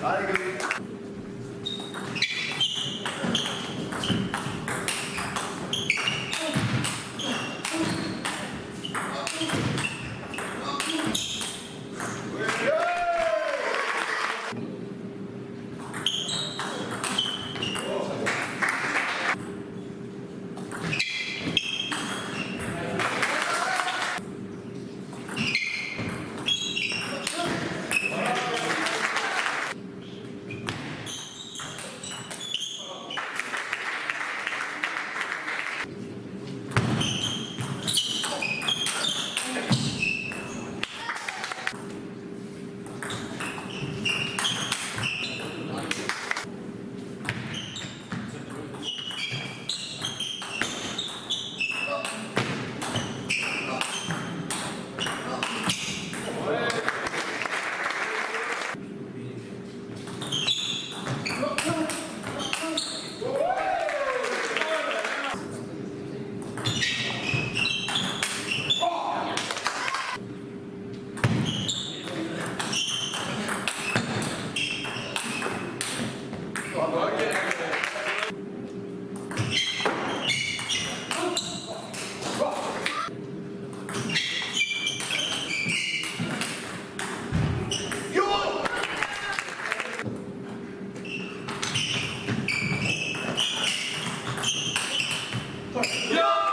Drei Minuten. よ